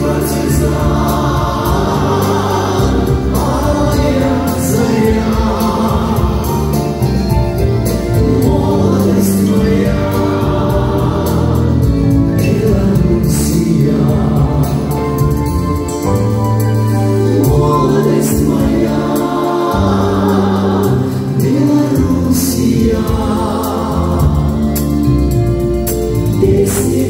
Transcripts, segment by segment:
Партизан.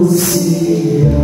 Lúcia.